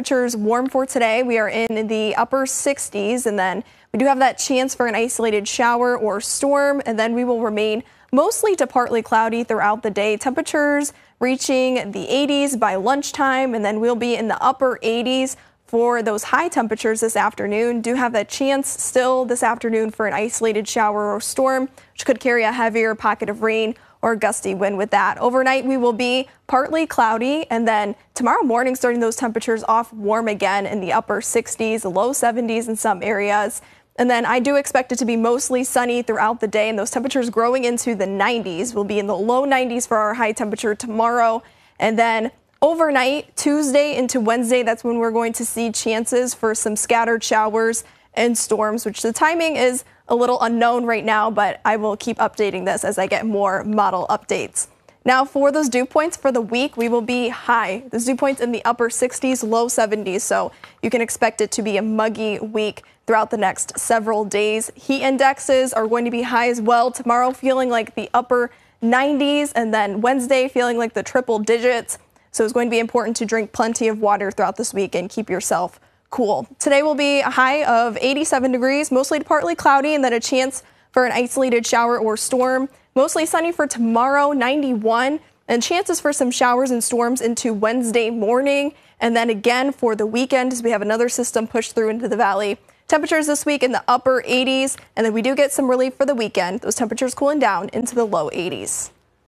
temperatures warm for today. We are in the upper 60s, and then we do have that chance for an isolated shower or storm, and then we will remain mostly to partly cloudy throughout the day. Temperatures reaching the 80s by lunchtime, and then we'll be in the upper 80s for those high temperatures this afternoon. Do have that chance still this afternoon for an isolated shower or storm, which could carry a heavier pocket of rain or gusty wind with that. Overnight, we will be partly cloudy, and then tomorrow morning, starting those temperatures off warm again in the upper 60s, low 70s in some areas. And then I do expect it to be mostly sunny throughout the day, and those temperatures growing into the 90s. We'll be in the low 90s for our high temperature tomorrow. And then overnight, Tuesday into Wednesday, that's when we're going to see chances for some scattered showers and storms, which the timing is a little unknown right now, but I will keep updating this as I get more model updates. Now for those dew points for the week, we will be high. The dew points in the upper 60s, low 70s, so you can expect it to be a muggy week throughout the next several days. Heat indexes are going to be high as well. Tomorrow feeling like the upper 90s, and then Wednesday feeling like the triple digits. So it's going to be important to drink plenty of water throughout this week and keep yourself cool. Today will be a high of 87 degrees, mostly to partly cloudy, and then a chance for an isolated shower or storm. Mostly sunny for tomorrow, 91, and chances for some showers and storms into Wednesday morning. And then again for the weekend as we have another system pushed through into the valley. Temperatures this week in the upper 80s, and then we do get some relief for the weekend. Those temperatures cooling down into the low 80s.